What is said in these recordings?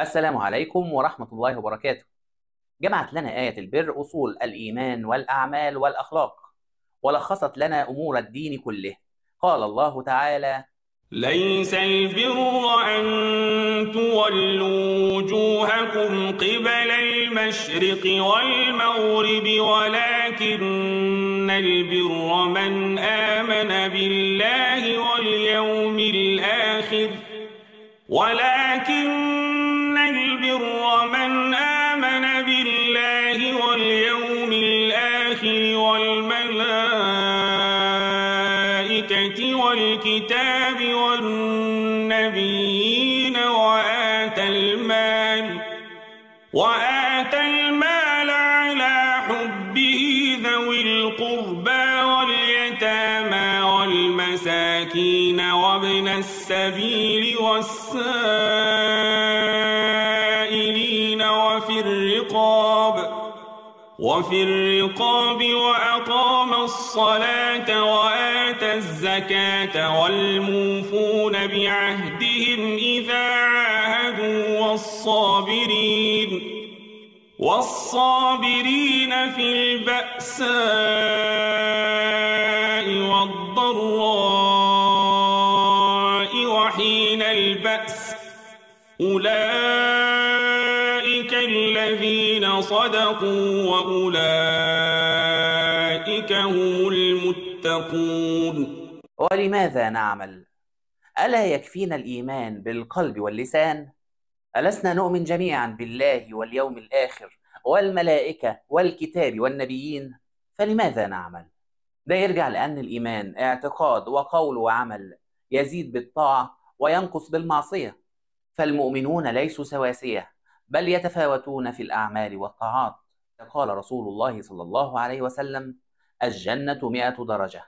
السلام عليكم ورحمة الله وبركاته. جمعت لنا آية البر أصول الإيمان والأعمال والأخلاق، ولخصت لنا أمور الدين كله. قال الله تعالى: ليس البر أن تولوا وجوهكم قبل المشرق والمغرب ولكن البر من آمن بالله واليوم الآخر ولكن وآتى المال على حبه ذوي القربى واليتامى والمساكين وابن السبيل والسائلين وفي الرقاب وفي الرقاب وأقام الصلاة وآتى الزكاة والموفون بعهدهم والصابرين في البأساء والضراء وحين البأس أولئك الذين صدقوا وأولئك هم المتقون ولماذا نعمل؟ ألا يكفينا الإيمان بالقلب واللسان؟ ألسنا نؤمن جميعا بالله واليوم الآخر والملائكة والكتاب والنبيين؟ فلماذا نعمل؟ ده يرجع لأن الإيمان اعتقاد وقول وعمل يزيد بالطاعة وينقص بالمعصية فالمؤمنون ليسوا سواسية بل يتفاوتون في الأعمال والطاعات قال رسول الله صلى الله عليه وسلم الجنة مئة درجة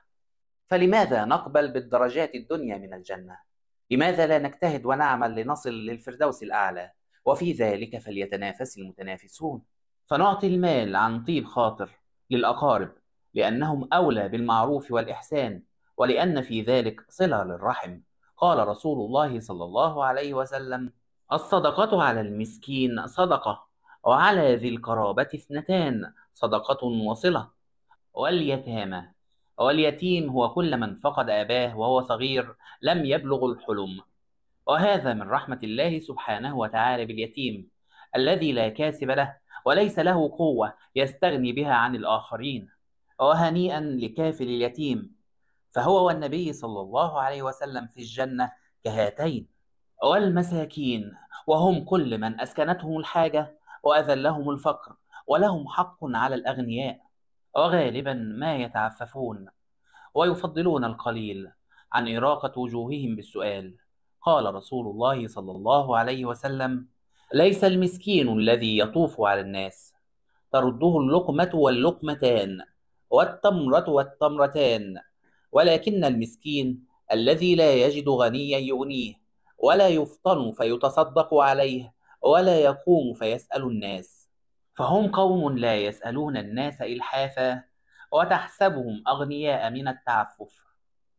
فلماذا نقبل بالدرجات الدنيا من الجنة؟ لماذا لا نجتهد ونعمل لنصل للفردوس الأعلى؟ وفي ذلك فليتنافس المتنافسون. فنعطي المال عن طيب خاطر للأقارب لأنهم أولى بالمعروف والإحسان ولأن في ذلك صلة للرحم. قال رسول الله صلى الله عليه وسلم الصدقة على المسكين صدقة وعلى ذي القرابة اثنتان صدقة وصلة. واليتامى واليتيم هو كل من فقد أباه وهو صغير لم يبلغ الحلم. وهذا من رحمة الله سبحانه وتعالى باليتيم الذي لا كاسب له وليس له قوة يستغني بها عن الآخرين. وهنيئا لكافل اليتيم فهو والنبي صلى الله عليه وسلم في الجنة كهاتين والمساكين وهم كل من أسكنتهم الحاجة وأذلهم الفقر ولهم حق على الأغنياء. وغالبا ما يتعففون ويفضلون القليل عن إراقة وجوههم بالسؤال. قال رسول الله صلى الله عليه وسلم ليس المسكين الذي يطوف على الناس. ترده اللقمة واللقمتان والتمرة والتمرتان ولكن المسكين الذي لا يجد غنيا يغنيه ولا يفطن فيتصدق عليه ولا يقوم فيسأل الناس. فهم قوم لا يسألون الناس إلحافا وتحسبهم أغنياء من التعفف.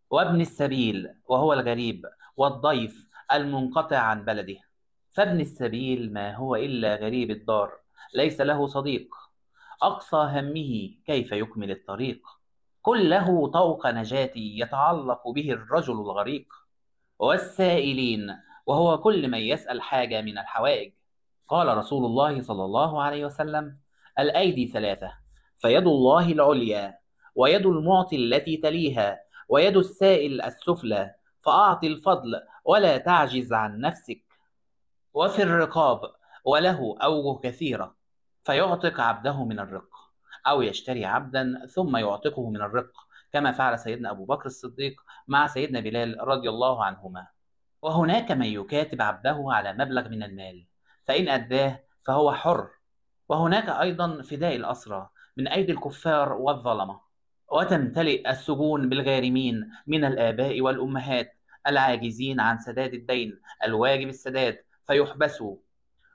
وابن السبيل وهو الغريب والضيف المنقطع عن بلده. فابن السبيل ما هو إلا غريب الدار ليس له صديق. أقصى همه كيف يكمل الطريق؟ كل له طوق نجاة يتعلق به الرجل الغريق. والسائلين وهو كل من يسأل حاجة من الحوائج. قال رسول الله صلى الله عليه وسلم الأيدي ثلاثة فيد الله العليا ويد المعطي التي تليها ويد السائل السفلى فأعط الفضل ولا تعجز عن نفسك. وفي الرقاب وله أوجه كثيرة فيعتق عبده من الرق أو يشتري عبدا ثم يعتقه من الرق كما فعل سيدنا أبو بكر الصديق مع سيدنا بلال رضي الله عنهما. وهناك من يكاتب عبده على مبلغ من المال. فإن أداه فهو حر. وهناك أيضا فداء الأسرى من أيدي الكفار والظلمة. وتمتلئ السجون بالغارمين من الآباء والأمهات العاجزين عن سداد الدين الواجب السداد فيحبسوا.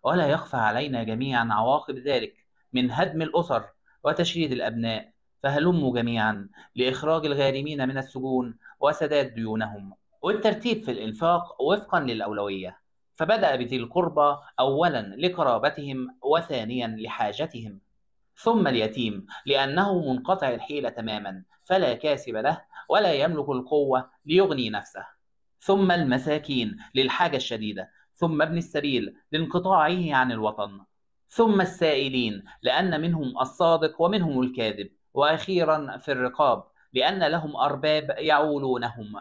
ولا يخفى علينا جميعا عواقب ذلك من هدم الأسر وتشريد الأبناء فهلموا جميعا لإخراج الغارمين من السجون وسداد ديونهم. والترتيب في الإنفاق وفقا للأولوية. فبدأ بذي القربى أولا لقرابتهم وثانيا لحاجتهم ثم اليتيم لأنه منقطع الحيلة تماما فلا كاسب له ولا يملك القوة ليغني نفسه ثم المساكين للحاجة الشديدة ثم ابن السبيل لانقطاعه عن الوطن ثم السائلين لأن منهم الصادق ومنهم الكاذب وأخيرا في الرقاب لأن لهم أرباب يعولونهم.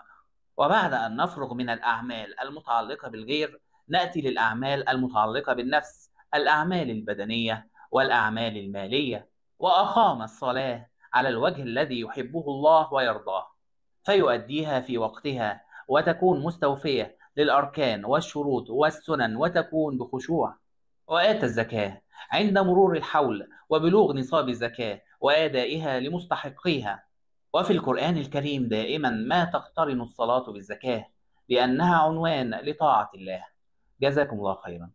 وبعد أن نفرغ من الأعمال المتعلقة بالغير نأتي للأعمال المتعلقة بالنفس الأعمال البدنية والأعمال المالية وأقام الصلاة على الوجه الذي يحبه الله ويرضاه فيؤديها في وقتها وتكون مستوفية للأركان والشروط والسنن وتكون بخشوع. وآتى الزكاة عند مرور الحول وبلوغ نصاب الزكاة وأدائها لمستحقيها. وفي القرآن الكريم دائما ما تقترن الصلاة بالزكاة لأنها عنوان لطاعة الله. جزاكم الله خيرا.